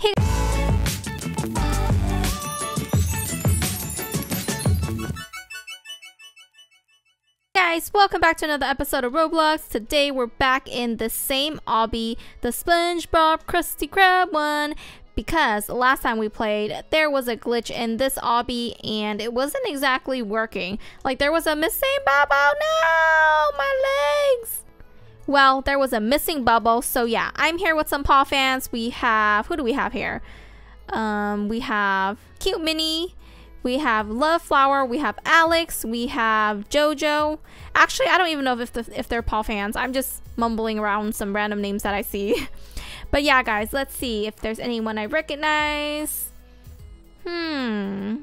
Hey guys, welcome back to another episode of Roblox. Today we're back in the same obby, the SpongeBob Krusty Krab one, because last time we played, there was a glitch in this obby and it wasn't exactly working. Like there was a missing bubble. Oh, no, my legs. Well, there was a missing bubble. So yeah, I'm here with some paw fans. We have, who do we have here? Um, we have Cute Mini. we have Love Flower, we have Alex, we have Jojo. Actually, I don't even know if, the, if they're Paw fans. I'm just mumbling around some random names that I see. but yeah, guys, let's see if there's anyone I recognize. Hmm.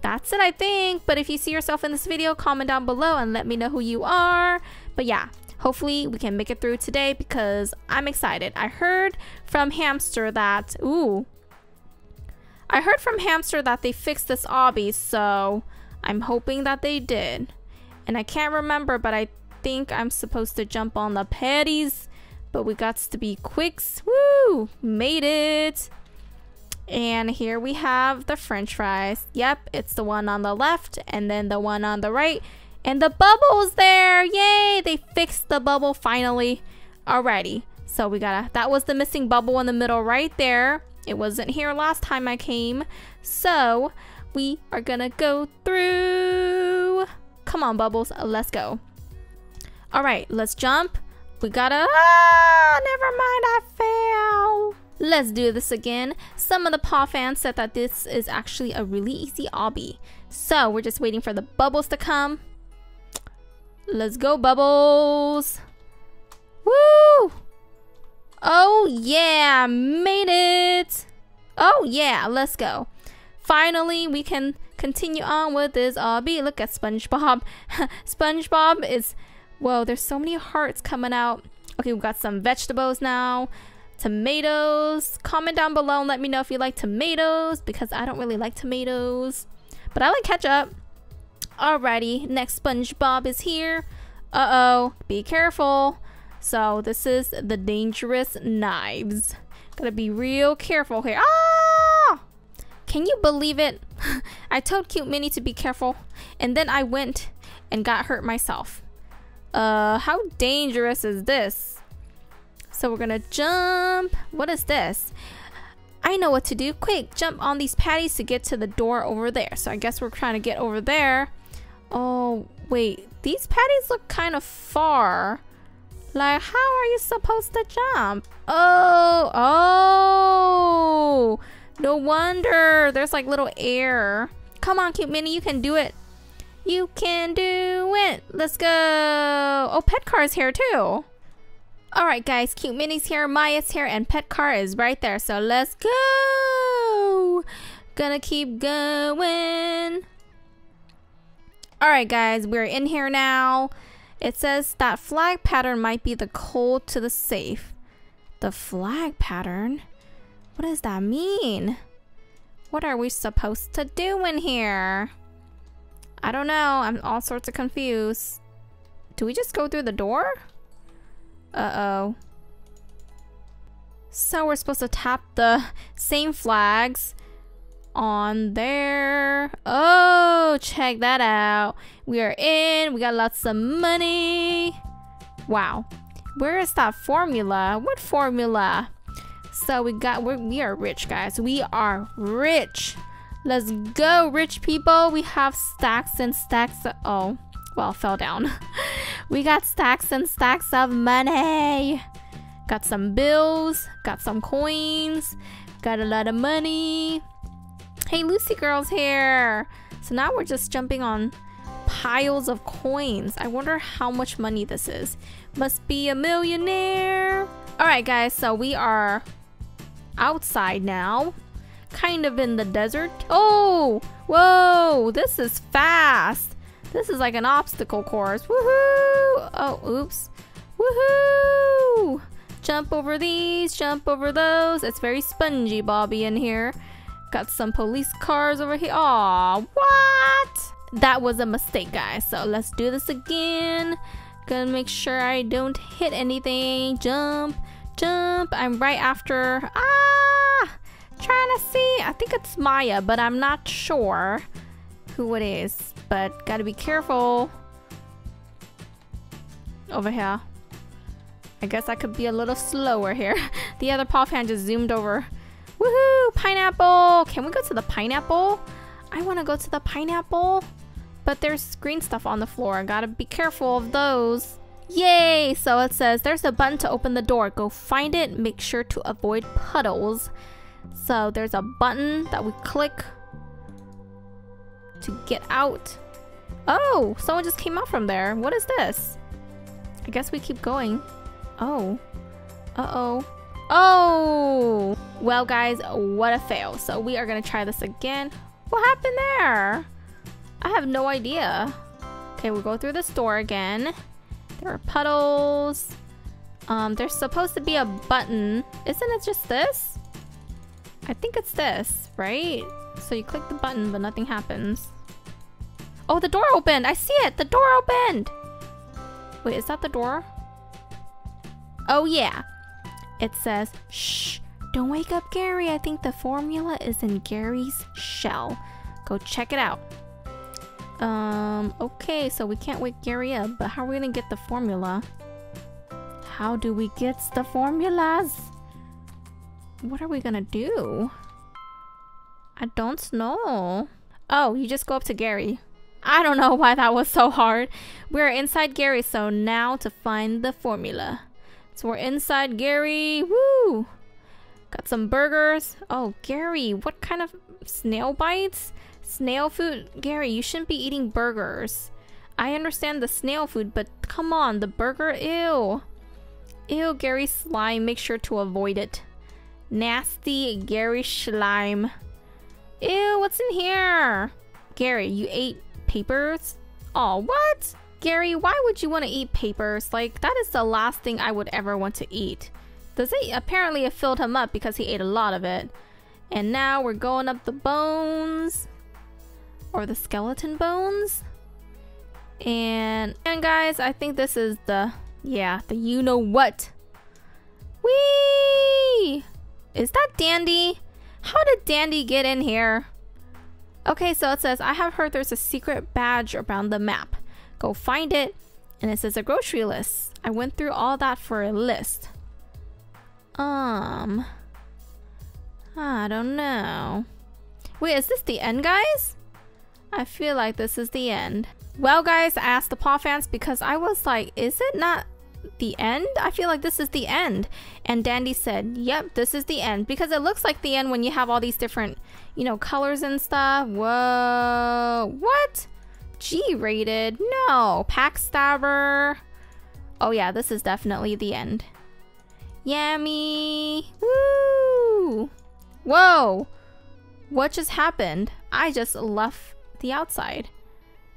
That's it, I think. But if you see yourself in this video, comment down below and let me know who you are. But yeah, hopefully we can make it through today because I'm excited. I heard from Hamster that, ooh, I heard from Hamster that they fixed this obby, so I'm hoping that they did. And I can't remember, but I think I'm supposed to jump on the patties. But we got to be quicks. Woo! Made it! And here we have the french fries. Yep, it's the one on the left and then the one on the right. And the bubble's there! Yay! They fixed the bubble finally. Alrighty. So we gotta, that was the missing bubble in the middle right there. It wasn't here last time I came. So we are gonna go through. Come on, Bubbles, let's go. All right, let's jump. We gotta, ah, never mind, I fell. Let's do this again. Some of the paw fans said that this is actually a really easy obby. So we're just waiting for the bubbles to come. Let's go, Bubbles. Woo! Oh yeah, made it. Oh yeah, let's go. Finally, we can continue on with this obby. Look at SpongeBob. SpongeBob is, whoa, there's so many hearts coming out. Okay, we've got some vegetables now. Tomatoes. Comment down below and let me know if you like tomatoes because I don't really like tomatoes. But I like ketchup. Alrighty, next SpongeBob is here. Uh-oh, be careful. So this is the dangerous knives. Gotta be real careful here. Ah! Can you believe it? I told Cute Minnie to be careful, and then I went and got hurt myself. Uh, how dangerous is this? So we're gonna jump. What is this? I know what to do. Quick, jump on these patties to get to the door over there. So I guess we're trying to get over there. Oh, wait. These patties look kind of far. Like, how are you supposed to jump? Oh, oh. No wonder. There's like little air. Come on, cute Minnie, you can do it. You can do it. Let's go. Oh, Pet Car is here too. All right, guys. Cute Minnie's here, Maya's here, and Pet Car is right there. So let's go. Gonna keep going. All right, guys. We're in here now. It says that flag pattern might be the code to the safe. The flag pattern? What does that mean? What are we supposed to do in here? I don't know. I'm all sorts of confused. Do we just go through the door? Uh-oh. So we're supposed to tap the same flags on there. Oh, check that out. We are in. We got lots of money. Wow. Where is that formula? What formula? So we got, we're, we are rich, guys. We are rich. Let's go, rich people. We have stacks and stacks. Of, oh, well, fell down. we got stacks and stacks of money. Got some bills. Got some coins. Got a lot of money. Hey, Lucy Girl's here. So now we're just jumping on piles of coins. I wonder how much money this is. Must be a millionaire. All right, guys, so we are outside now. Kind of in the desert. Oh, whoa, this is fast. This is like an obstacle course. Woohoo! Oh, oops. Woohoo! Jump over these, jump over those. It's very spongy Bobby in here. Got some police cars over here. Aw, what? That was a mistake, guys. So let's do this again. Gonna make sure I don't hit anything. Jump, jump. I'm right after. Ah! Trying to see. I think it's Maya, but I'm not sure who it is. But gotta be careful. Over here. I guess I could be a little slower here. the other paw fan just zoomed over. Woohoo! Pineapple! Can we go to the pineapple? I want to go to the pineapple. But there's green stuff on the floor. I gotta be careful of those. Yay! So it says there's a button to open the door. Go find it. Make sure to avoid puddles. So there's a button that we click to get out. Oh, someone just came out from there. What is this? I guess we keep going. Oh. Uh-oh. Oh! Well, guys, what a fail. So we are to try this again. What happened there? I have no idea. Okay, we'll go through this door again. There are puddles. Um, there's supposed to be a button. Isn't it just this? I think it's this, right? So you click the button, but nothing happens. Oh, the door opened! I see it! The door opened! Wait, is that the door? Oh, yeah. It says, shh, don't wake up Gary. I think the formula is in Gary's shell. Go check it out. Um, okay, so we can't wake Gary up, but how are we gonna get the formula? How do we get the formulas? What are we gonna do? I don't know. Oh, you just go up to Gary. I don't know why that was so hard. We're inside Gary, so now to find the formula. So we're inside Gary. Woo! Got some burgers. Oh, Gary, what kind of snail bites? Snail food? Gary, you shouldn't be eating burgers. I understand the snail food, but come on, the burger, ew. Ew, Gary slime, make sure to avoid it. Nasty Gary slime. Ew, what's in here? Gary, you ate papers? Oh, what? Gary, why would you want to eat papers? Like, that is the last thing I would ever want to eat. Does it apparently it filled him up because he ate a lot of it. And now we're going up the bones or the skeleton bones. And, and guys, I think this is the, yeah, the you know what. Whee! Is that Dandy? How did Dandy get in here? Okay, so it says, I have heard there's a secret badge around the map. Go find it. And it says a grocery list. I went through all that for a list. Um, I don't know. Wait, is this the end, guys? I feel like this is the end. Well, guys, I asked the Paw fans because I was like, is it not the end? I feel like this is the end. And Dandy said, yep, this is the end. Because it looks like the end when you have all these different, you know, colors and stuff. Whoa. What? G-rated? No. Packstabber. Oh yeah, this is definitely the end. Yummy. Woo. Whoa. What just happened? I just left the outside.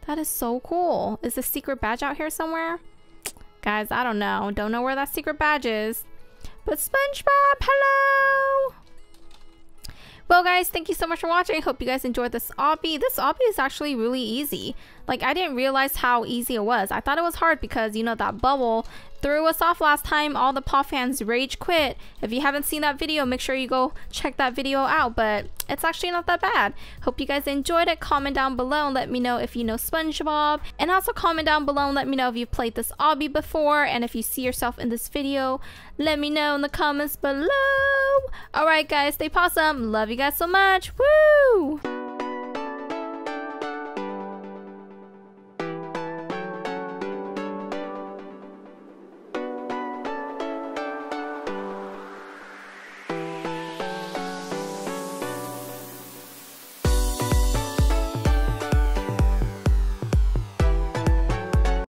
That is so cool. Is the secret badge out here somewhere? Guys, I don't know. Don't know where that secret badge is. But SpongeBob, hello! Well guys, thank you so much for watching. Hope you guys enjoyed this obby. This obby is actually really easy. Like I didn't realize how easy it was. I thought it was hard because you know that bubble threw us off last time. All the Paw fans rage quit. If you haven't seen that video, make sure you go check that video out. But it's actually not that bad. Hope you guys enjoyed it. Comment down below and let me know if you know SpongeBob. And also comment down below and let me know if you've played this obby before. And if you see yourself in this video, let me know in the comments below. Alright guys, stay pawesome. Love you guys so much. Woo!